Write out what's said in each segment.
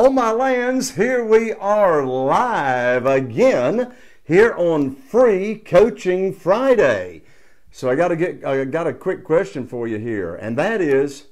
On my lands, here we are live again here on Free Coaching Friday. So I got to get I got a quick question for you here, and that is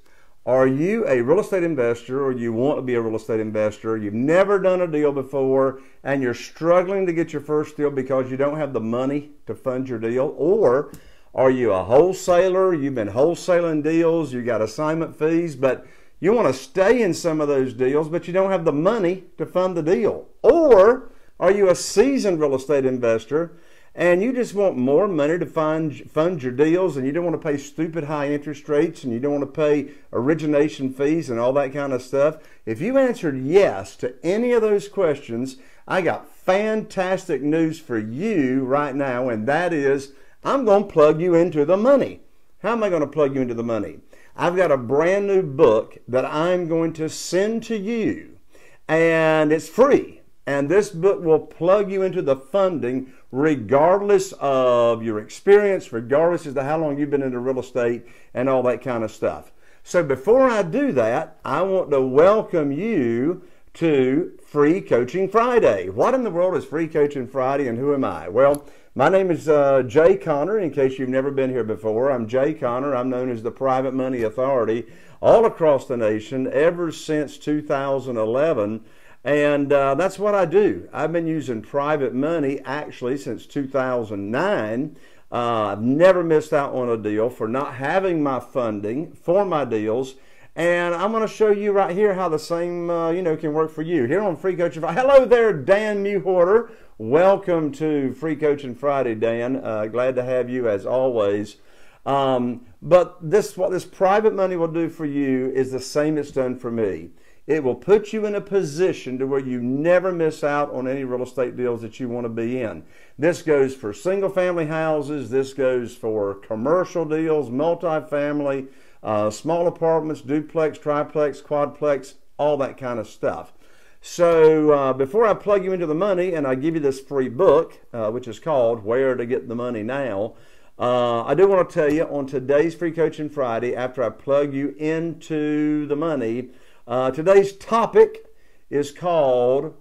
are you a real estate investor or you want to be a real estate investor? You've never done a deal before and you're struggling to get your first deal because you don't have the money to fund your deal? Or are you a wholesaler? You've been wholesaling deals, you got assignment fees, but you want to stay in some of those deals, but you don't have the money to fund the deal. Or are you a seasoned real estate investor and you just want more money to fund, fund your deals and you don't want to pay stupid high interest rates and you don't want to pay origination fees and all that kind of stuff? If you answered yes to any of those questions, I got fantastic news for you right now, and that is I'm going to plug you into the money. How am I going to plug you into the money? I've got a brand new book that I'm going to send to you, and it's free. And this book will plug you into the funding regardless of your experience, regardless as to how long you've been into real estate and all that kind of stuff. So before I do that, I want to welcome you to Free Coaching Friday. What in the world is Free Coaching Friday and who am I? Well, my name is uh, Jay Conner. In case you've never been here before, I'm Jay Conner. I'm known as the Private Money Authority all across the nation ever since 2011. And uh, that's what I do. I've been using private money actually since 2009. Uh, I've never missed out on a deal for not having my funding for my deals. And I'm going to show you right here how the same, uh, you know, can work for you. Here on Free Coaching Friday. Hello there, Dan Mewhorter. Welcome to Free Coaching Friday, Dan. Uh, glad to have you as always. Um, but this, what this private money will do for you is the same it's done for me. It will put you in a position to where you never miss out on any real estate deals that you want to be in. This goes for single family houses. This goes for commercial deals, multifamily, uh, small apartments, duplex, triplex, quadplex, all that kind of stuff. So uh, before I plug you into the money and I give you this free book, uh, which is called Where to Get the Money Now, uh, I do want to tell you on today's Free Coaching Friday, after I plug you into the money, uh, today's topic is called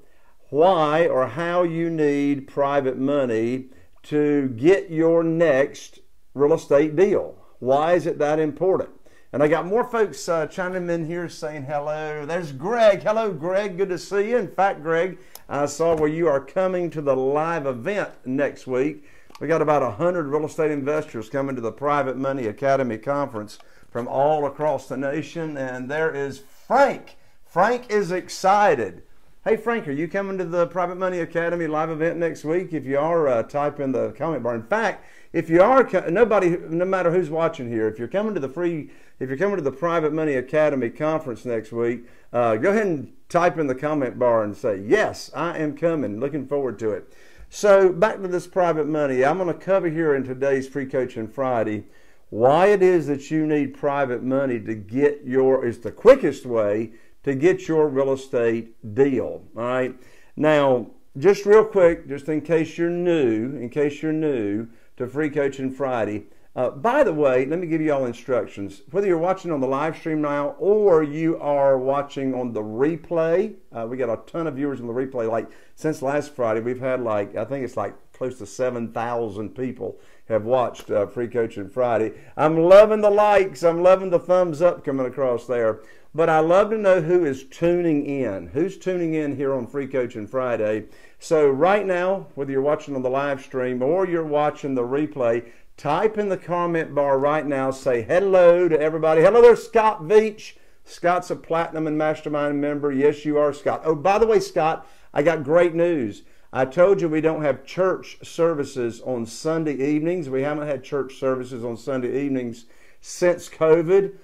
Why or How You Need Private Money to Get Your Next Real Estate Deal. Why is it that important? And I got more folks uh, chiming in here saying hello. There's Greg. Hello, Greg. Good to see you. In fact, Greg, I saw where you are coming to the live event next week. We got about 100 real estate investors coming to the Private Money Academy Conference from all across the nation. And there is Frank. Frank is excited. Hey, Frank, are you coming to the Private Money Academy live event next week? If you are, uh, type in the comment bar. In fact, if you are, nobody, no matter who's watching here, if you're coming to the free if you're coming to the Private Money Academy conference next week, uh, go ahead and type in the comment bar and say, Yes, I am coming. Looking forward to it. So, back to this private money. I'm going to cover here in today's Free Coaching Friday why it is that you need private money to get your, is the quickest way to get your real estate deal. All right. Now, just real quick, just in case you're new, in case you're new to Free Coaching Friday, uh, by the way, let me give you all instructions. Whether you're watching on the live stream now or you are watching on the replay, uh, we got a ton of viewers on the replay. Like since last Friday, we've had like, I think it's like close to 7,000 people have watched uh, Free Coaching Friday. I'm loving the likes. I'm loving the thumbs up coming across there. But I love to know who is tuning in. Who's tuning in here on Free Coaching Friday? So right now, whether you're watching on the live stream or you're watching the replay, Type in the comment bar right now, say hello to everybody. Hello there, Scott Veach. Scott's a Platinum and Mastermind member. Yes, you are, Scott. Oh, by the way, Scott, I got great news. I told you we don't have church services on Sunday evenings. We haven't had church services on Sunday evenings since COVID.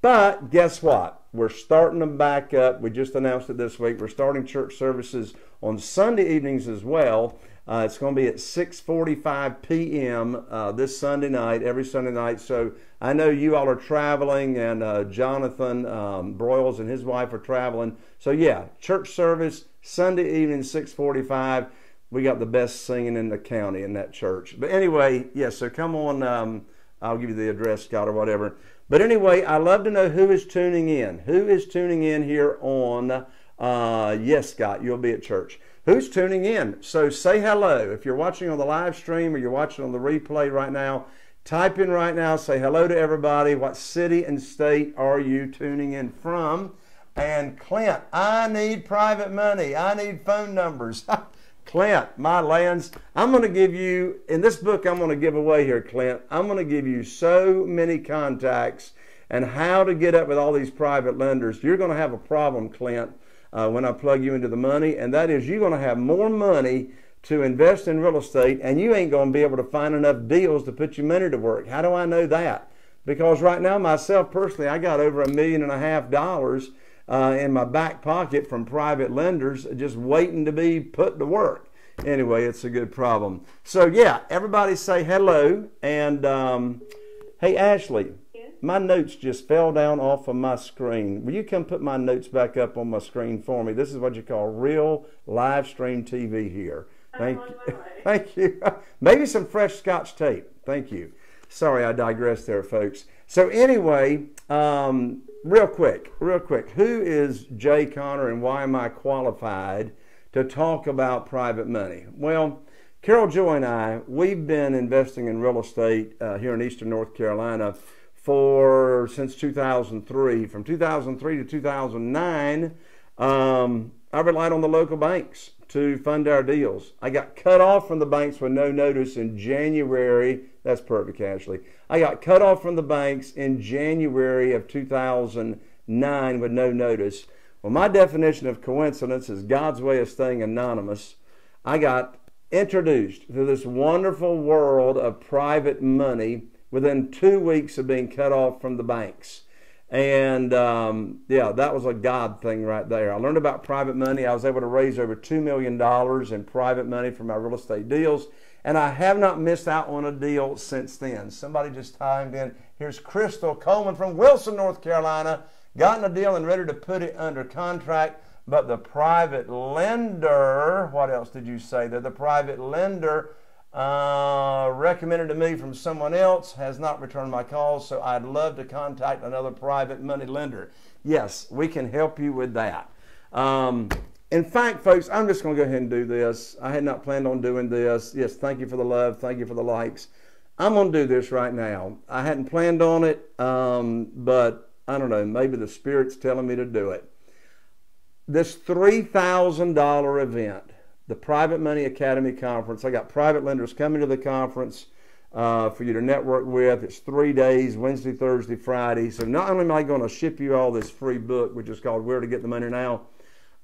But guess what? We're starting them back up. We just announced it this week. We're starting church services on Sunday evenings as well. Uh, it's going to be at 6:45 p.m. Uh, this Sunday night, every Sunday night. So I know you all are traveling, and uh, Jonathan um, Broyles and his wife are traveling. So yeah, church service Sunday evening, 6:45. We got the best singing in the county in that church. But anyway, yes. Yeah, so come on. Um, I'll give you the address, Scott, or whatever. But anyway, I love to know who is tuning in. Who is tuning in here on Uh, yes, Scott, you'll be at church. Who's tuning in? So say hello. If you're watching on the live stream or you're watching on the replay right now, type in right now, say hello to everybody. What city and state are you tuning in from? And Clint, I need private money. I need phone numbers. Clint, my lands, I'm going to give you, in this book I'm going to give away here, Clint, I'm going to give you so many contacts and how to get up with all these private lenders. You're going to have a problem, Clint, uh, when I plug you into the money, and that is you're going to have more money to invest in real estate, and you ain't going to be able to find enough deals to put your money to work. How do I know that? Because right now, myself personally, I got over a million and a half dollars uh, in my back pocket from private lenders just waiting to be put to work. Anyway, it's a good problem. So, yeah, everybody say hello. And um, hey, Ashley, my notes just fell down off of my screen. Will you come put my notes back up on my screen for me? This is what you call real live stream TV here. Thank you. Thank you. Maybe some fresh scotch tape. Thank you. Sorry, I digress there, folks. So, anyway, um, real quick, real quick, who is Jay Conner and why am I qualified to talk about private money? Well, Carol Joy and I, we've been investing in real estate uh, here in Eastern North Carolina for since 2003. From 2003 to 2009, um, I relied on the local banks to fund our deals. I got cut off from the banks with no notice in January. That's perfect, Ashley. I got cut off from the banks in January of 2009 with no notice. Well, my definition of coincidence is God's way of staying anonymous. I got introduced to this wonderful world of private money within two weeks of being cut off from the banks. And um, yeah, that was a God thing right there. I learned about private money. I was able to raise over $2 million in private money for my real estate deals. And I have not missed out on a deal since then. Somebody just timed in. Here's Crystal Coleman from Wilson, North Carolina. Gotten a deal and ready to put it under contract. But the private lender, what else did you say there? The private lender uh, recommended to me from someone else has not returned my calls, so I'd love to contact another private money lender. Yes, we can help you with that. Um, in fact, folks, I'm just going to go ahead and do this. I had not planned on doing this. Yes, thank you for the love. Thank you for the likes. I'm going to do this right now. I hadn't planned on it, um, but I don't know. Maybe the Spirit's telling me to do it. This $3,000 event the Private Money Academy Conference. I got private lenders coming to the conference uh, for you to network with. It's three days Wednesday, Thursday, Friday. So not only am I going to ship you all this free book, which is called Where to Get the Money Now,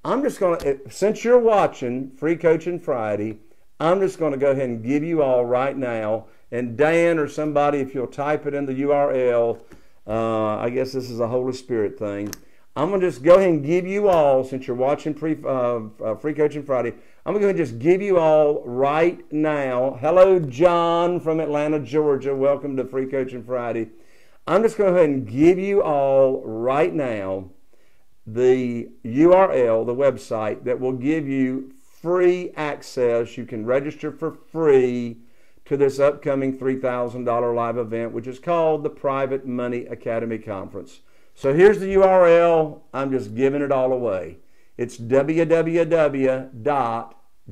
I'm just going to, since you're watching Free Coaching Friday, I'm just going to go ahead and give you all right now. And Dan or somebody, if you'll type it in the URL, uh, I guess this is a Holy Spirit thing. I'm going to just go ahead and give you all, since you're watching Free, uh, uh, Free Coaching Friday, I'm going to just give you all right now. Hello, John from Atlanta, Georgia. Welcome to Free Coaching Friday. I'm just going to go ahead and give you all right now the URL, the website that will give you free access. You can register for free to this upcoming $3,000 live event, which is called the Private Money Academy Conference. So here's the URL. I'm just giving it all away. It's www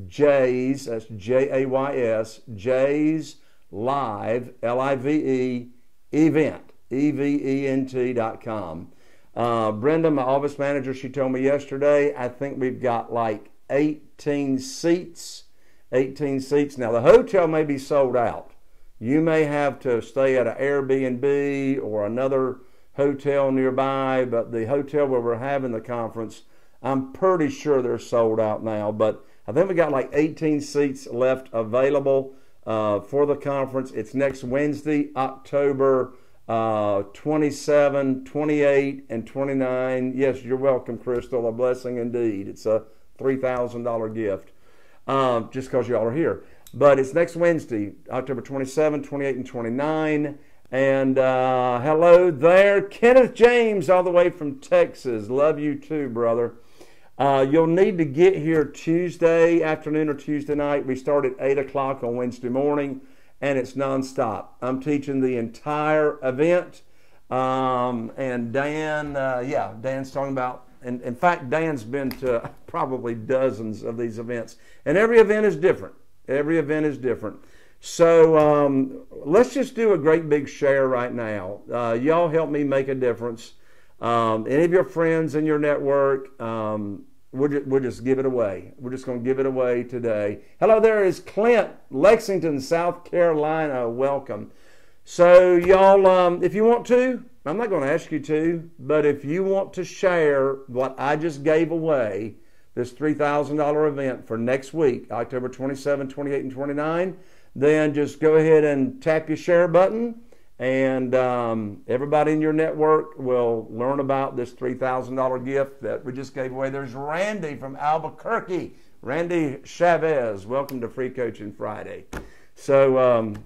Jays, that's J A Y S, Jays Live, L I V E, event, E V E N T dot com. Uh, Brenda, my office manager, she told me yesterday, I think we've got like 18 seats. 18 seats. Now, the hotel may be sold out. You may have to stay at an Airbnb or another hotel nearby, but the hotel where we're having the conference, I'm pretty sure they're sold out now. But I think we got like 18 seats left available uh, for the conference. It's next Wednesday, October uh, 27, 28, and 29. Yes, you're welcome, Crystal. A blessing indeed. It's a $3,000 gift um, just because y'all are here. But it's next Wednesday, October 27, 28, and 29. And uh, hello there, Kenneth James, all the way from Texas. Love you too, brother. Uh, you'll need to get here Tuesday afternoon or Tuesday night. We start at 8 o'clock on Wednesday morning, and it's nonstop. I'm teaching the entire event. Um, and Dan, uh, yeah, Dan's talking about And in fact, Dan's been to probably dozens of these events, and every event is different. Every event is different. So um, let's just do a great big share right now. Uh, y'all help me make a difference. Um, any of your friends in your network, um, we'll, just, we'll just give it away. We're just going to give it away today. Hello, there is Clint, Lexington, South Carolina. Welcome. So, y'all, um, if you want to, I'm not going to ask you to, but if you want to share what I just gave away, this $3,000 event for next week, October 27, 28, and 29, then just go ahead and tap your share button and um, everybody in your network will learn about this $3,000 gift that we just gave away. There's Randy from Albuquerque. Randy Chavez, welcome to Free Coaching Friday. So um,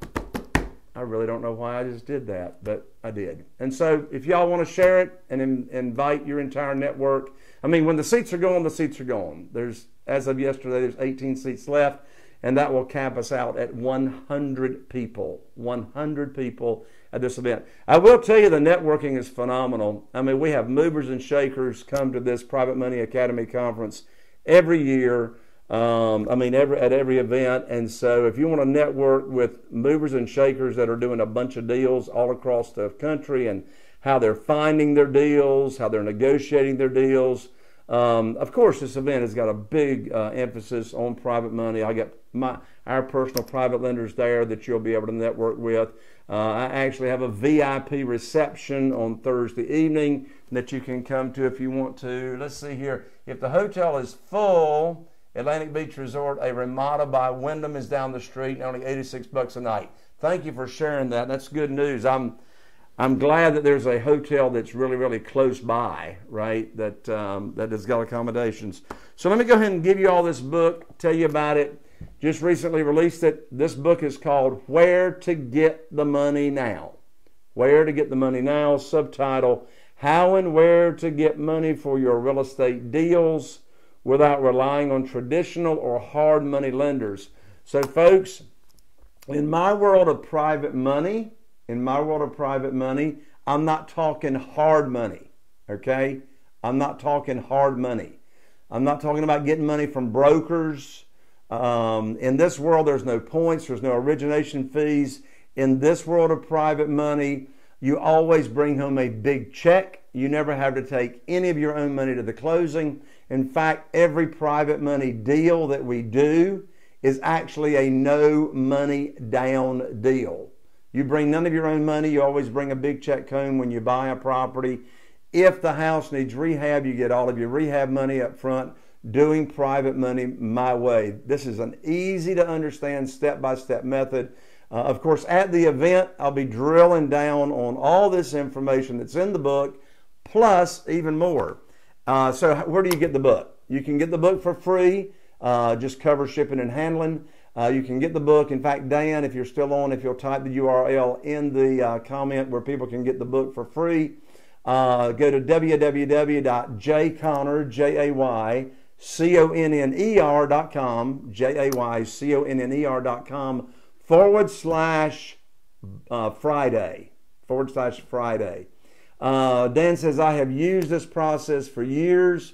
I really don't know why I just did that, but I did. And so if y'all want to share it and in, invite your entire network, I mean, when the seats are gone, the seats are gone. There's, as of yesterday, there's 18 seats left, and that will cap us out at 100 people. 100 people at this event. I will tell you the networking is phenomenal. I mean, we have movers and shakers come to this Private Money Academy conference every year. Um, I mean, every, at every event. And so, if you want to network with movers and shakers that are doing a bunch of deals all across the country and how they're finding their deals, how they're negotiating their deals, um, of course, this event has got a big uh, emphasis on private money. I got my our personal private lenders there that you'll be able to network with. Uh, I actually have a VIP reception on Thursday evening that you can come to if you want to. Let's see here. If the hotel is full, Atlantic Beach Resort, a Ramada by Wyndham is down the street, only 86 bucks a night. Thank you for sharing that. That's good news. I'm I'm glad that there's a hotel that's really, really close by, right? That um, that has got accommodations. So let me go ahead and give you all this book, tell you about it. Just recently released it. This book is called Where to Get the Money Now. Where to Get the Money Now. Subtitle How and Where to Get Money for Your Real Estate Deals Without Relying on Traditional or Hard Money Lenders. So, folks, in my world of private money, in my world of private money, I'm not talking hard money, okay? I'm not talking hard money. I'm not talking about getting money from brokers. Um, in this world, there's no points, there's no origination fees. In this world of private money, you always bring home a big check. You never have to take any of your own money to the closing. In fact, every private money deal that we do is actually a no money down deal. You bring none of your own money. You always bring a big check home when you buy a property. If the house needs rehab, you get all of your rehab money up front. Doing private money my way. This is an easy to understand step by step method. Uh, of course, at the event, I'll be drilling down on all this information that's in the book, plus even more. Uh, so, where do you get the book? You can get the book for free, uh, just cover shipping and handling. Uh, you can get the book. In fact, Dan, if you're still on, if you'll type the URL in the uh, comment where people can get the book for free, uh, go to www.jayconner, J-A-Y, C-O-N-N-E-R dot com, J-A-Y, C-O-N-N-E-R dot com, forward slash uh, Friday, forward slash Friday. Uh, Dan says, I have used this process for years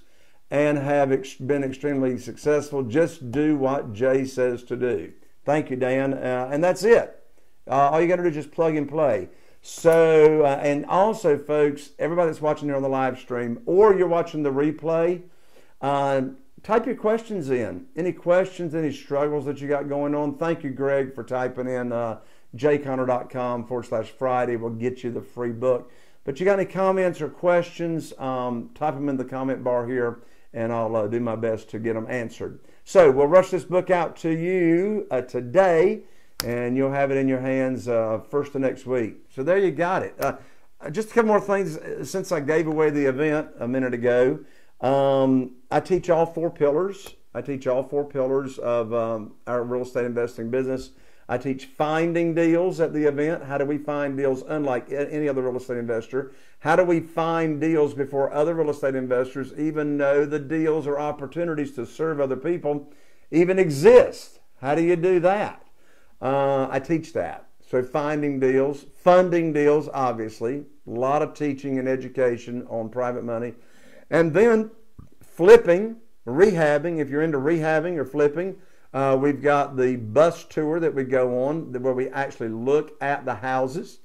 and have ex- been extremely successful. Just do what Jay says to do. Thank you, Dan. Uh, and that's it. Uh, all you got to do is just plug and play. So, uh, and also, folks, everybody that's watching here on the live stream or you're watching the replay, uh, type your questions in. Any questions, any struggles that you got going on? Thank you, Greg, for typing in uh, jayconner.com forward slash Friday. We'll get you the free book. But you got any comments or questions? Um, type them in the comment bar here and I'll uh, do my best to get them answered. So we'll rush this book out to you uh, today, and you'll have it in your hands uh, first of next week. So there you got it. Uh, just a couple more things uh, since I gave away the event a minute ago. Um, I teach all four pillars. I teach all four pillars of um, our real estate investing business. I teach finding deals at the event. How do we find deals unlike any other real estate investor? How do we find deals before other real estate investors even know the deals or opportunities to serve other people even exist? How do you do that? Uh, I teach that. So, finding deals, funding deals, obviously, a lot of teaching and education on private money. And then flipping, rehabbing, if you're into rehabbing or flipping, uh, we've got the bus tour that we go on where we actually look at the houses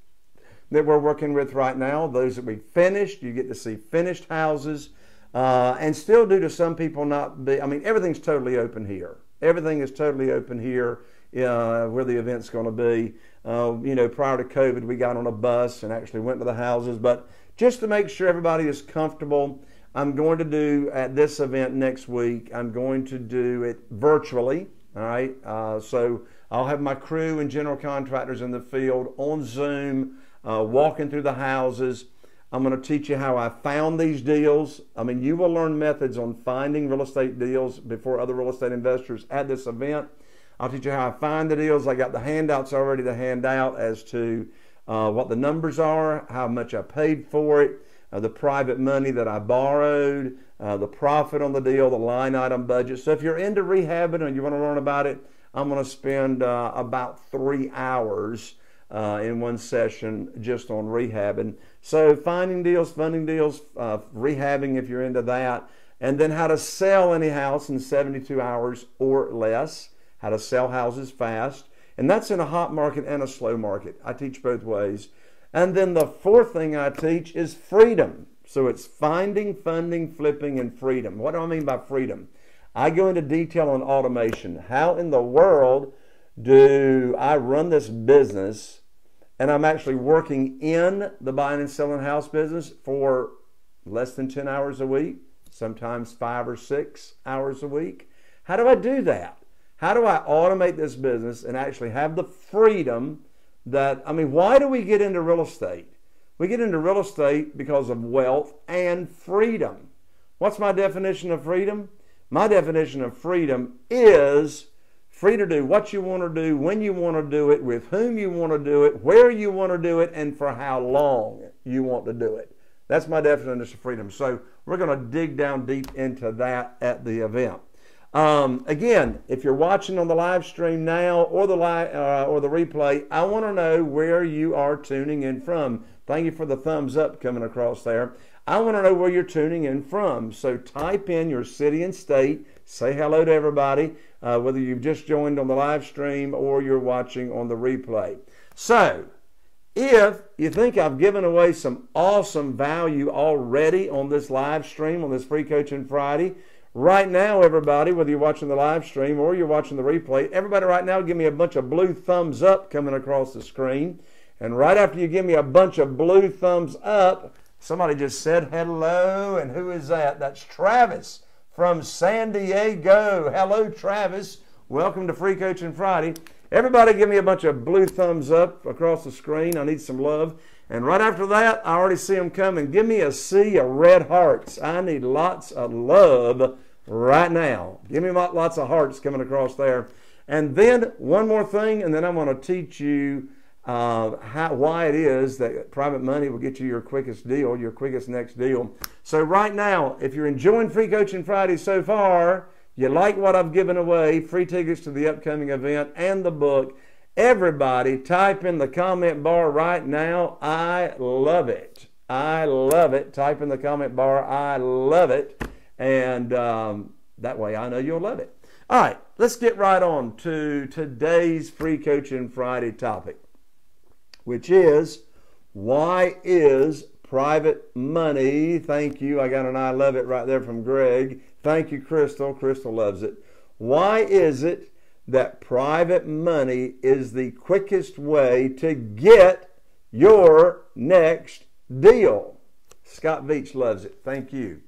that we're working with right now. Those that we finished, you get to see finished houses. Uh, and still, due to some people not be, I mean, everything's totally open here. Everything is totally open here uh, where the event's going to be. Uh, you know, prior to COVID, we got on a bus and actually went to the houses. But just to make sure everybody is comfortable, I'm going to do at this event next week, I'm going to do it virtually. All right. Uh, so I'll have my crew and general contractors in the field on Zoom, uh, walking through the houses. I'm going to teach you how I found these deals. I mean, you will learn methods on finding real estate deals before other real estate investors at this event. I'll teach you how I find the deals. I got the handouts already to hand out as to uh, what the numbers are, how much I paid for it, uh, the private money that I borrowed, uh, the profit on the deal, the line item budget. So if you're into rehabbing and you want to learn about it, I'm going to spend uh, about three hours uh, in one session just on rehabbing. So finding deals, funding deals, uh, rehabbing if you're into that, and then how to sell any house in 72 hours or less, how to sell houses fast. And that's in a hot market and a slow market. I teach both ways. And then the fourth thing I teach is freedom. So it's finding, funding, flipping, and freedom. What do I mean by freedom? I go into detail on automation. How in the world do I run this business and I'm actually working in the buying and selling house business for less than 10 hours a week, sometimes five or six hours a week? How do I do that? How do I automate this business and actually have the freedom that, I mean, why do we get into real estate? We get into real estate because of wealth and freedom. What's my definition of freedom? My definition of freedom is free to do what you want to do, when you want to do it, with whom you want to do it, where you want to do it, and for how long you want to do it. That's my definition of freedom. So we're going to dig down deep into that at the event. Um, again, if you're watching on the live stream now or the uh, or the replay, I want to know where you are tuning in from. Thank you for the thumbs up coming across there. I want to know where you're tuning in from. So type in your city and state. Say hello to everybody, uh, whether you've just joined on the live stream or you're watching on the replay. So, if you think I've given away some awesome value already on this live stream, on this Free Coaching Friday, Right now, everybody, whether you're watching the live stream or you're watching the replay, everybody right now give me a bunch of blue thumbs up coming across the screen. And right after you give me a bunch of blue thumbs up, somebody just said hello. And who is that? That's Travis from San Diego. Hello, Travis. Welcome to Free Coaching Friday. Everybody give me a bunch of blue thumbs up across the screen. I need some love. And right after that, I already see them coming. Give me a sea of red hearts. I need lots of love right now. Give me lots of hearts coming across there. And then one more thing, and then I'm going to teach you uh, how, why it is that private money will get you your quickest deal, your quickest next deal. So right now, if you're enjoying Free Coaching Friday so far, you like what I've given away, free tickets to the upcoming event and the book, Everybody, type in the comment bar right now. I love it. I love it. Type in the comment bar. I love it. And um, that way I know you'll love it. All right, let's get right on to today's Free Coaching Friday topic, which is why is private money? Thank you. I got an I love it right there from Greg. Thank you, Crystal. Crystal loves it. Why is it that private money is the quickest way to get your next deal. Scott Veach loves it. Thank you.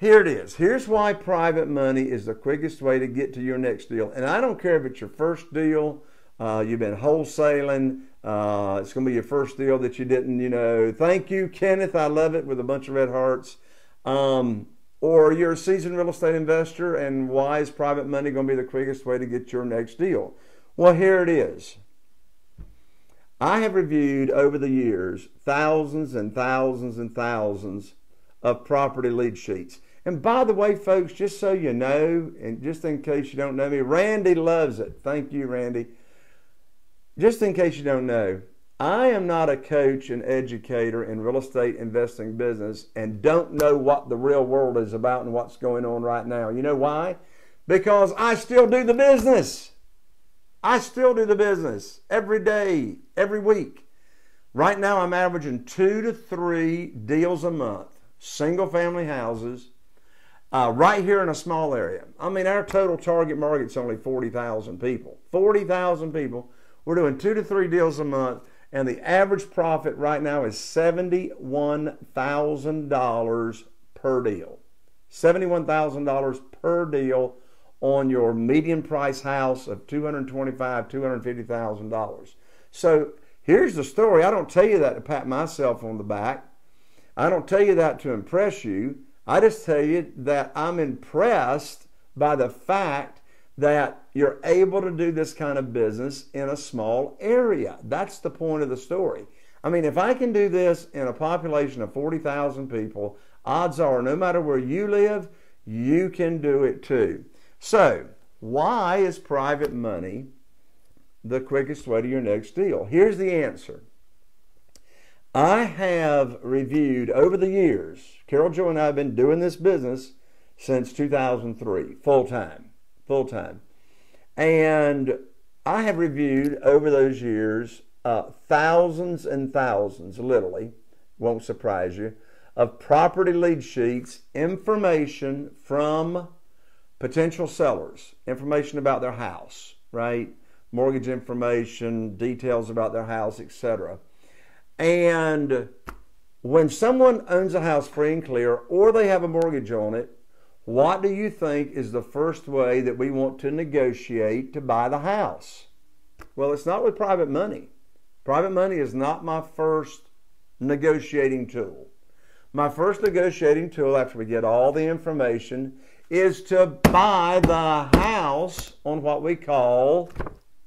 Here it is. Here's why private money is the quickest way to get to your next deal. And I don't care if it's your first deal, uh, you've been wholesaling, uh, it's going to be your first deal that you didn't, you know. Thank you, Kenneth. I love it with a bunch of red hearts. Um, or you're a seasoned real estate investor and why is private money going to be the quickest way to get your next deal? Well, here it is. I have reviewed over the years thousands and thousands and thousands of property lead sheets. And by the way, folks, just so you know, and just in case you don't know me, Randy loves it. Thank you, Randy. Just in case you don't know, I am not a coach and educator in real estate investing business and don't know what the real world is about and what's going on right now. You know why? Because I still do the business. I still do the business every day, every week. Right now, I'm averaging two to three deals a month, single family houses, uh, right here in a small area. I mean, our total target market's only 40,000 people. 40,000 people. We're doing two to three deals a month and the average profit right now is $71,000 per deal. $71,000 per deal on your median price house of $225,000, $250,000. So here's the story. I don't tell you that to pat myself on the back. I don't tell you that to impress you. I just tell you that I'm impressed by the fact that you're able to do this kind of business in a small area. That's the point of the story. I mean, if I can do this in a population of 40,000 people, odds are no matter where you live, you can do it too. So, why is private money the quickest way to your next deal? Here's the answer. I have reviewed over the years, Carol Joy and I have been doing this business since 2003, full time full time. And I have reviewed over those years uh, thousands and thousands, literally, won't surprise you, of property lead sheets, information from potential sellers, information about their house, right? Mortgage information, details about their house, etc. And when someone owns a house free and clear, or they have a mortgage on it, what do you think is the first way that we want to negotiate to buy the house? Well, it's not with private money. Private money is not my first negotiating tool. My first negotiating tool after we get all the information is to buy the house on what we call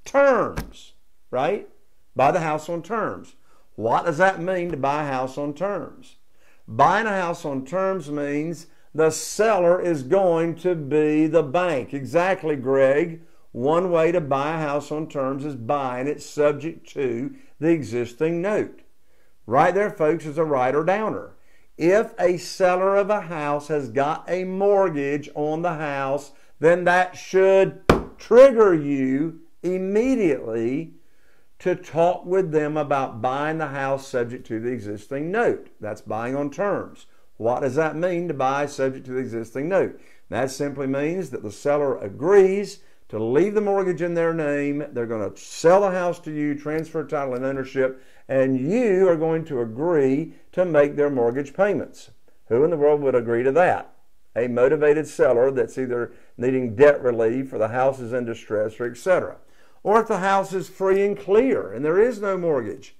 terms, right? Buy the house on terms. What does that mean to buy a house on terms? Buying a house on terms means the seller is going to be the bank. Exactly, Greg. One way to buy a house on terms is buying it subject to the existing note. Right there, folks, is a writer downer. If a seller of a house has got a mortgage on the house, then that should trigger you immediately to talk with them about buying the house subject to the existing note. That's buying on terms. What does that mean to buy subject to the existing note? That simply means that the seller agrees to leave the mortgage in their name. They're going to sell the house to you, transfer title and ownership, and you are going to agree to make their mortgage payments. Who in the world would agree to that? A motivated seller that's either needing debt relief or the house is in distress or etc. Or if the house is free and clear and there is no mortgage,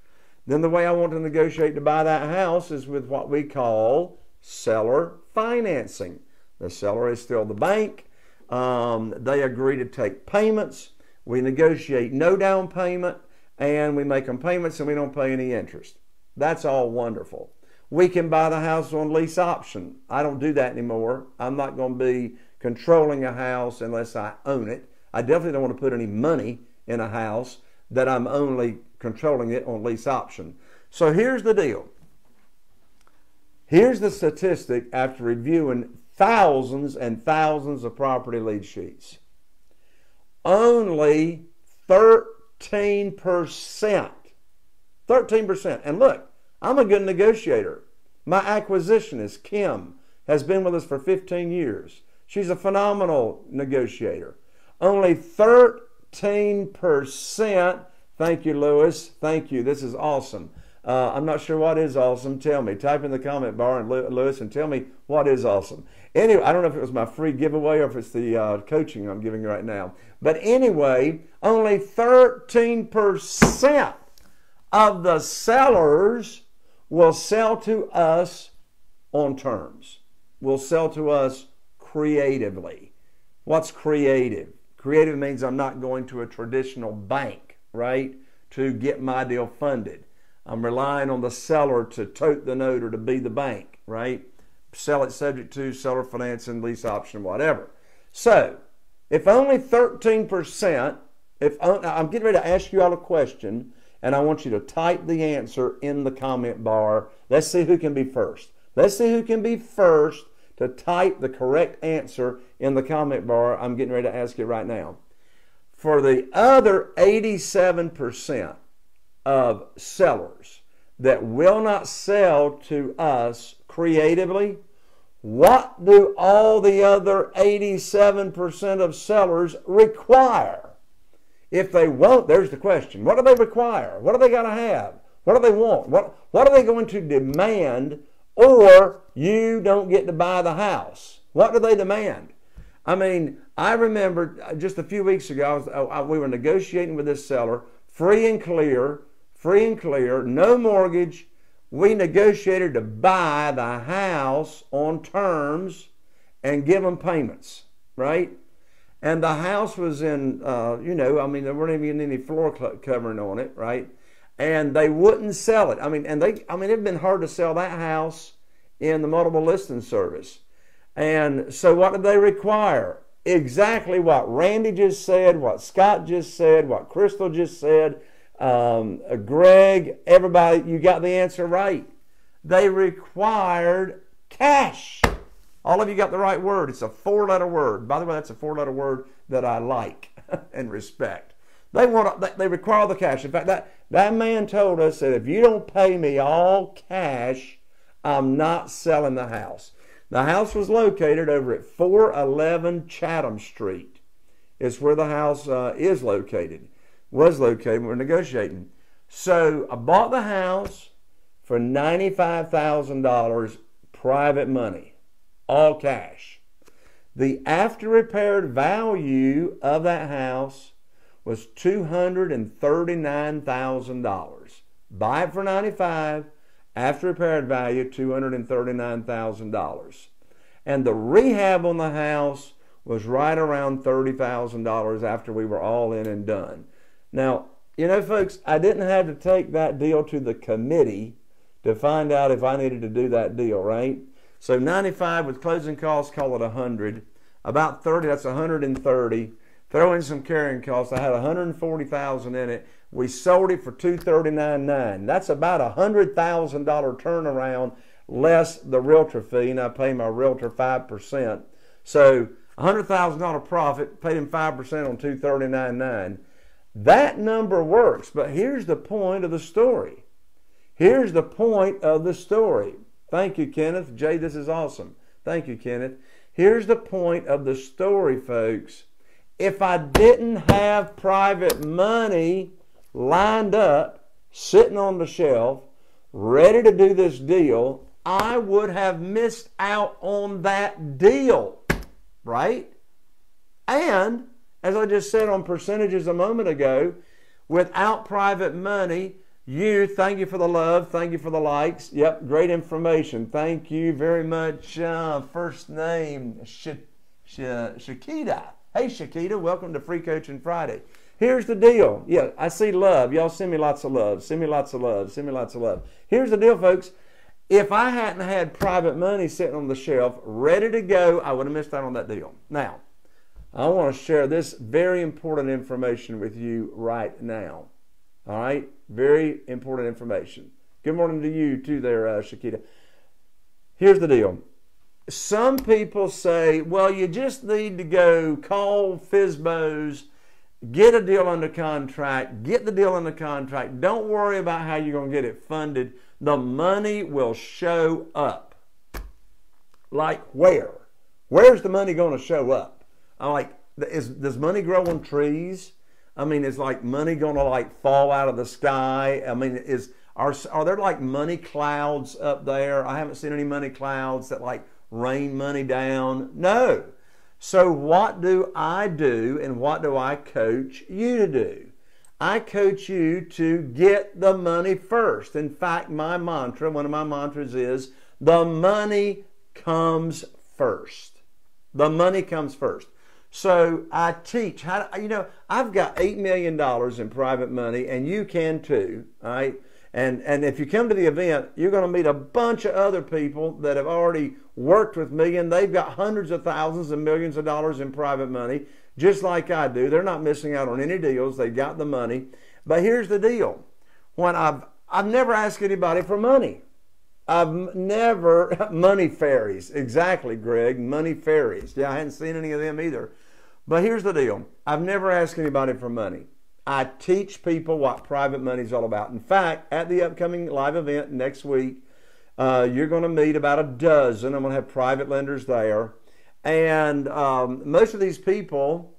then the way I want to negotiate to buy that house is with what we call seller financing. The seller is still the bank. Um, they agree to take payments. We negotiate no down payment and we make them payments and we don't pay any interest. That's all wonderful. We can buy the house on lease option. I don't do that anymore. I'm not going to be controlling a house unless I own it. I definitely don't want to put any money in a house that I'm only controlling it on lease option. So here's the deal Here's the statistic after reviewing thousands and thousands of property lead sheets. Only 13%. 13%. And look, I'm a good negotiator. My acquisitionist, Kim, has been with us for 15 years. She's a phenomenal negotiator. Only 13%. Thank you, Lewis. Thank you. This is awesome. Uh, I'm not sure what is awesome. Tell me. Type in the comment bar and Lewis and tell me what is awesome. Anyway, I don't know if it was my free giveaway or if it's the uh, coaching I'm giving right now. But anyway, only 13% of the sellers will sell to us on terms, will sell to us creatively. What's creative? Creative means I'm not going to a traditional bank, right, to get my deal funded. I'm relying on the seller to tote the note or to be the bank, right? Sell it subject to seller financing, lease option, whatever. So, if only 13%, if uh, I'm getting ready to ask you all a question, and I want you to type the answer in the comment bar. Let's see who can be first. Let's see who can be first to type the correct answer in the comment bar. I'm getting ready to ask you right now. For the other 87% of sellers that will not sell to us creatively, what do all the other 87% of sellers require? If they won't, there's the question. What do they require? What do they got to have? What do they want? What, what are they going to demand or you don't get to buy the house? What do they demand? I mean, I remember just a few weeks ago, I was, I, we were negotiating with this seller, free and clear, free and clear, no mortgage. We negotiated to buy the house on terms and give them payments, right? And the house was in, uh, you know, I mean, there weren't even any floor covering on it, right? And they wouldn't sell it. I mean, and they, I mean, it'd been hard to sell that house in the multiple listing service. And so, what did they require? Exactly what Randy just said, what Scott just said, what Crystal just said, um, Greg, everybody, you got the answer right. They required cash. All of you got the right word. It's a four letter word. By the way, that's a four letter word that I like and respect. They want they require the cash. In fact, that, that man told us that if you don't pay me all cash, I'm not selling the house. The house was located over at 411 Chatham Street. It's where the house uh, is located, was located. We're negotiating. So I bought the house for $95,000 private money all cash. The after repaired value of that house was $239,000. Buy it for 95, after repaired value $239,000. And the rehab on the house was right around $30,000 after we were all in and done. Now, you know, folks, I didn't have to take that deal to the committee to find out if I needed to do that deal, right? So 95 with closing costs, call it 100. About 30, that's 130. Throw in some carrying costs. I had 140,000 in it. We sold it for 239.9. That's about a $100,000 turnaround less the realtor fee, and I pay my realtor 5%. So $100,000 profit, paid him 5% on 239.9. That number works, but here's the point of the story. Here's the point of the story. Thank you, Kenneth. Jay, this is awesome. Thank you, Kenneth. Here's the point of the story, folks. If I didn't have private money lined up, sitting on the shelf, ready to do this deal, I would have missed out on that deal, right? And, as I just said on percentages a moment ago, without private money, you, thank you for the love. Thank you for the likes. Yep, great information. Thank you very much. Uh, first name, Sh- Sh- Shakita. Hey, Shakita, welcome to Free Coaching Friday. Here's the deal. Yeah, I see love. Y'all send me lots of love. Send me lots of love. Send me lots of love. Here's the deal, folks. If I hadn't had private money sitting on the shelf ready to go, I would have missed out on that deal. Now, I want to share this very important information with you right now. All right? Very important information. Good morning to you too, there, uh, Shakita. Here's the deal. Some people say, well, you just need to go call FSBOs, get a deal under contract, get the deal under contract. Don't worry about how you're going to get it funded. The money will show up. Like where? Where's the money going to show up? I'm like, is, does money grow on trees? I mean, is like money going to like fall out of the sky? I mean, is are are there like money clouds up there? I haven't seen any money clouds that like rain money down. No. So what do I do and what do I coach you to do? I coach you to get the money first. In fact, my mantra, one of my mantras is the money comes first. The money comes first. So I teach how to, you know, I've got $8 million in private money and you can too, all right? And, and if you come to the event, you're going to meet a bunch of other people that have already worked with me and they've got hundreds of thousands and millions of dollars in private money, just like I do. They're not missing out on any deals. They've got the money. But here's the deal. when I've I've never asked anybody for money. I've never money fairies. Exactly, Greg. Money fairies. Yeah, I hadn't seen any of them either. But here's the deal. I've never asked anybody for money. I teach people what private money is all about. In fact, at the upcoming live event next week, uh, you're going to meet about a dozen. I'm going to have private lenders there. And um, most of these people,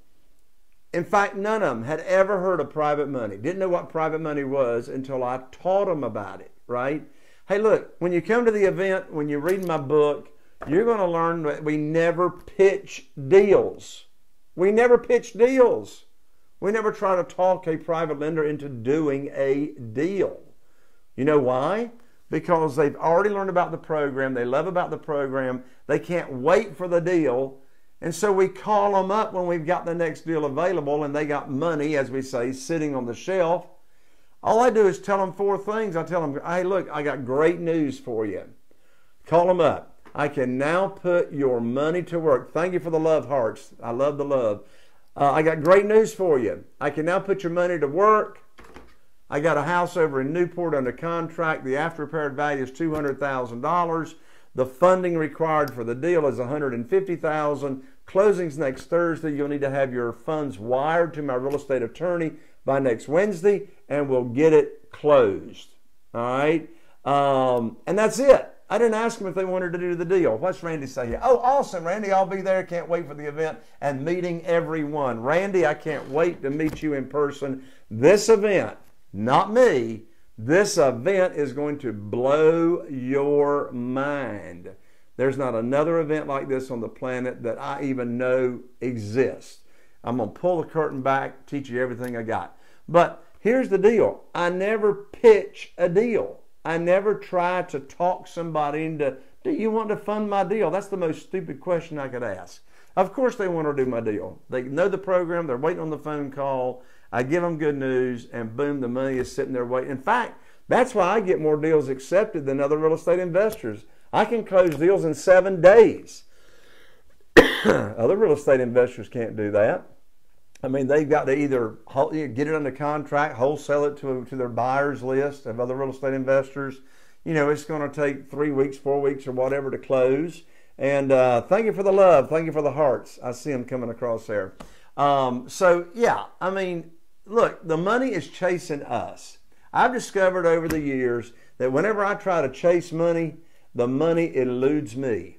in fact, none of them had ever heard of private money, didn't know what private money was until I taught them about it, right? Hey, look, when you come to the event, when you read my book, you're going to learn that we never pitch deals. We never pitch deals. We never try to talk a private lender into doing a deal. You know why? Because they've already learned about the program, they love about the program, they can't wait for the deal. And so we call them up when we've got the next deal available and they got money, as we say, sitting on the shelf. All I do is tell them four things. I tell them, hey, look, I got great news for you. Call them up. I can now put your money to work. Thank you for the love hearts. I love the love. Uh, I got great news for you. I can now put your money to work. I got a house over in Newport under contract. The after repaired value is $200,000. The funding required for the deal is $150,000. Closing's next Thursday. You'll need to have your funds wired to my real estate attorney by next Wednesday, and we'll get it closed. All right? Um, and that's it. I didn't ask them if they wanted to do the deal. What's Randy say here? Oh, awesome, Randy. I'll be there. Can't wait for the event and meeting everyone. Randy, I can't wait to meet you in person. This event, not me, this event is going to blow your mind. There's not another event like this on the planet that I even know exists. I'm going to pull the curtain back, teach you everything I got. But here's the deal I never pitch a deal. I never try to talk somebody into, do you want to fund my deal? That's the most stupid question I could ask. Of course, they want to do my deal. They know the program, they're waiting on the phone call. I give them good news, and boom, the money is sitting there waiting. In fact, that's why I get more deals accepted than other real estate investors. I can close deals in seven days. other real estate investors can't do that. I mean, they've got to either get it under contract, wholesale it to, to their buyers list of other real estate investors. You know, it's going to take three weeks, four weeks, or whatever to close. And uh, thank you for the love. Thank you for the hearts. I see them coming across there. Um, so, yeah, I mean, look, the money is chasing us. I've discovered over the years that whenever I try to chase money, the money eludes me.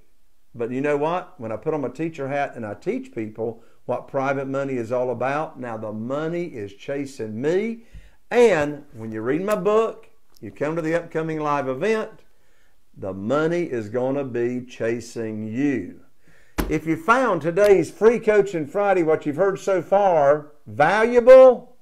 But you know what? When I put on my teacher hat and I teach people, what private money is all about. Now, the money is chasing me. And when you read my book, you come to the upcoming live event, the money is going to be chasing you. If you found today's Free Coaching Friday, what you've heard so far, valuable,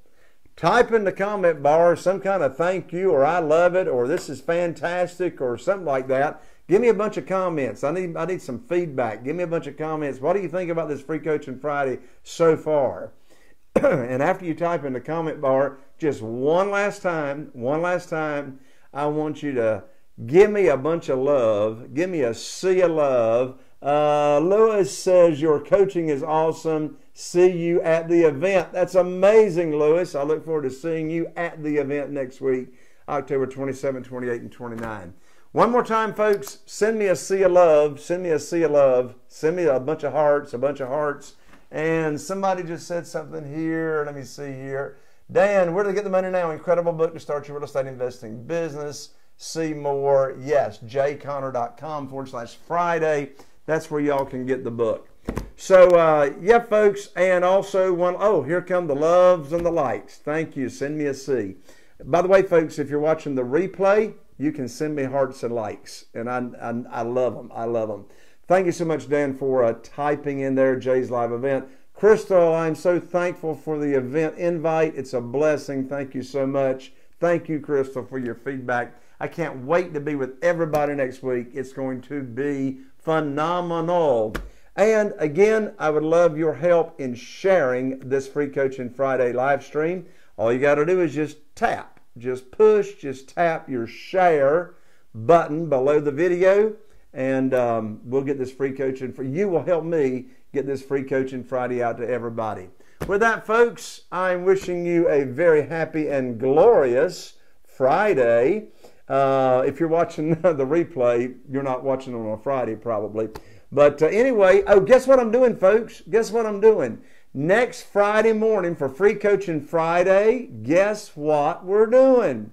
type in the comment bar some kind of thank you or I love it or this is fantastic or something like that. Give me a bunch of comments. I need I need some feedback. Give me a bunch of comments. What do you think about this free coaching Friday so far? and after you type in the comment bar, just one last time, one last time, I want you to give me a bunch of love. Give me a sea of love. Uh, Lewis says your coaching is awesome. See you at the event. That's amazing, Lewis. I look forward to seeing you at the event next week, October 27, 28, and 29. One more time, folks, send me a sea of love. Send me a sea of love. Send me a bunch of hearts, a bunch of hearts. And somebody just said something here. Let me see here. Dan, where do they get the money now? Incredible book to start your real estate investing business. See more. Yes, jayconner.com forward slash Friday. That's where y'all can get the book. So, uh, yeah, folks, and also one, oh, here come the loves and the likes. Thank you. Send me a C. By the way, folks, if you're watching the replay, you can send me hearts and likes, and I, I, I love them. I love them. Thank you so much, Dan, for uh, typing in there Jay's live event. Crystal, I'm so thankful for the event invite. It's a blessing. Thank you so much. Thank you, Crystal, for your feedback. I can't wait to be with everybody next week. It's going to be phenomenal. And again, I would love your help in sharing this Free Coaching Friday live stream. All you got to do is just tap just push, just tap your share button below the video, and um, we'll get this free coaching for you. Will help me get this free coaching Friday out to everybody. With that, folks, I'm wishing you a very happy and glorious Friday. Uh, if you're watching the replay, you're not watching on a Friday probably. But uh, anyway, oh, guess what I'm doing, folks? Guess what I'm doing? Next Friday morning for Free Coaching Friday, guess what we're doing?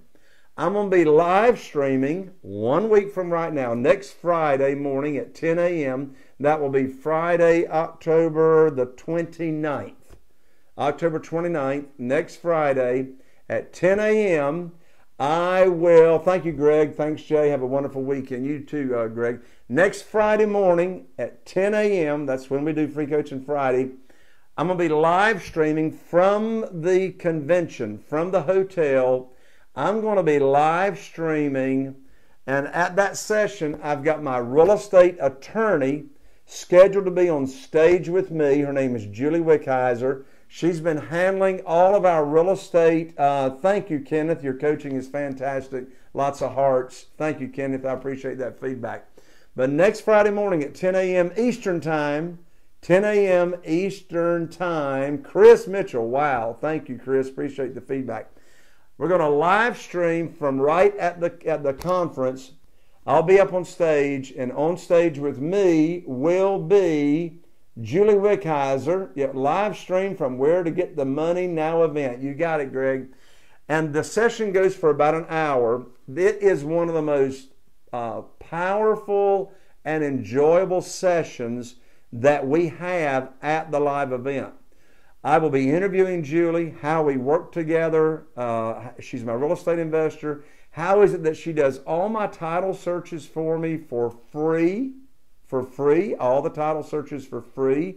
I'm going to be live streaming one week from right now, next Friday morning at 10 a.m. That will be Friday, October the 29th. October 29th, next Friday at 10 a.m. I will, thank you, Greg. Thanks, Jay. Have a wonderful weekend. You too, uh, Greg. Next Friday morning at 10 a.m., that's when we do Free Coaching Friday, I'm going to be live streaming from the convention, from the hotel. I'm going to be live streaming, and at that session, I've got my real estate attorney scheduled to be on stage with me. Her name is Julie Wickheiser. She's been handling all of our real estate. Uh, thank you, Kenneth. Your coaching is fantastic. Lots of hearts. Thank you, Kenneth. I appreciate that feedback. But next Friday morning at 10 a.m. Eastern Time, 10 a.m. Eastern Time, Chris Mitchell. Wow. Thank you, Chris. Appreciate the feedback. We're going to live stream from right at the, at the conference. I'll be up on stage, and on stage with me will be Julie Wickheiser, yep, live stream from Where to Get the Money Now event. You got it, Greg. And the session goes for about an hour. It is one of the most uh, powerful and enjoyable sessions that we have at the live event. I will be interviewing Julie, how we work together. Uh, she's my real estate investor. How is it that she does all my title searches for me for free? For free, all the title searches for free.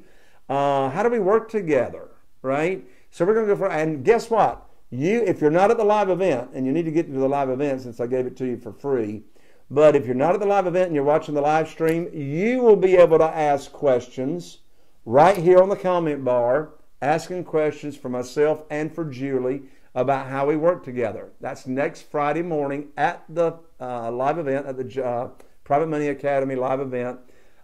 Uh, how do we work together, right? So we're going to go for, and guess what? You, if you're not at the live event, and you need to get to the live event since I gave it to you for free, but if you're not at the live event and you're watching the live stream, you will be able to ask questions right here on the comment bar, asking questions for myself and for Julie about how we work together. That's next Friday morning at the uh, live event, at the uh, Private Money Academy live event.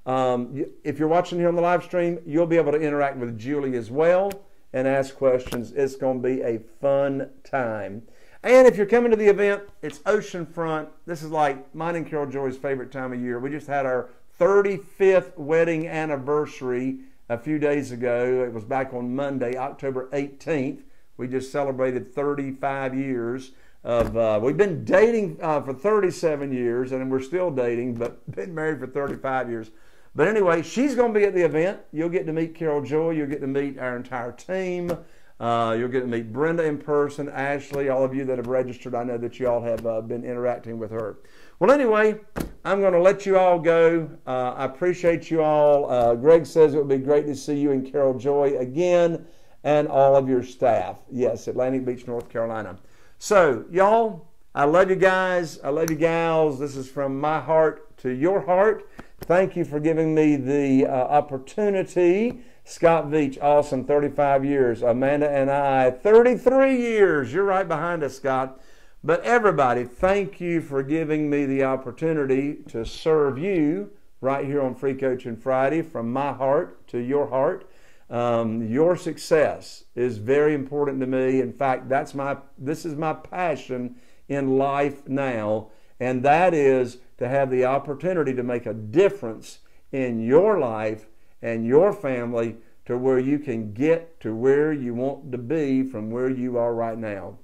Um, if you're watching here on the live stream, you'll be able to interact with Julie as well and ask questions. It's going to be a fun time. And if you're coming to the event, it's oceanfront. This is like mine and Carol Joy's favorite time of year. We just had our 35th wedding anniversary a few days ago. It was back on Monday, October 18th. We just celebrated 35 years of. Uh, we've been dating uh, for 37 years, and we're still dating, but been married for 35 years. But anyway, she's going to be at the event. You'll get to meet Carol Joy. You'll get to meet our entire team. Uh, you'll get to meet Brenda in person, Ashley, all of you that have registered. I know that you all have uh, been interacting with her. Well, anyway, I'm going to let you all go. Uh, I appreciate you all. Uh, Greg says it would be great to see you and Carol Joy again and all of your staff. Yes, Atlantic Beach, North Carolina. So, y'all, I love you guys. I love you gals. This is from my heart to your heart. Thank you for giving me the uh, opportunity. Scott Veach, awesome, 35 years. Amanda and I, 33 years. You're right behind us, Scott. But everybody, thank you for giving me the opportunity to serve you right here on Free Coaching Friday from my heart to your heart. Um, your success is very important to me. In fact, that's my this is my passion in life now, and that is to have the opportunity to make a difference in your life and your family to where you can get to where you want to be from where you are right now.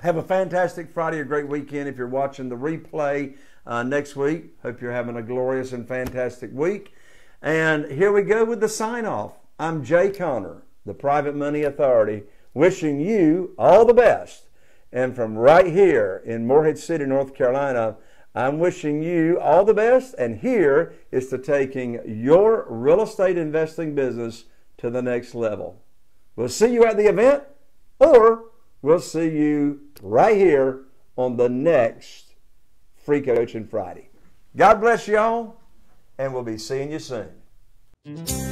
Have a fantastic Friday, a great weekend. If you're watching the replay uh, next week, hope you're having a glorious and fantastic week. And here we go with the sign off. I'm Jay Conner, the Private Money Authority, wishing you all the best. And from right here in Morehead City, North Carolina, I'm wishing you all the best, and here is to taking your real estate investing business to the next level. We'll see you at the event, or we'll see you right here on the next Free Coaching Friday. God bless y'all, and we'll be seeing you soon.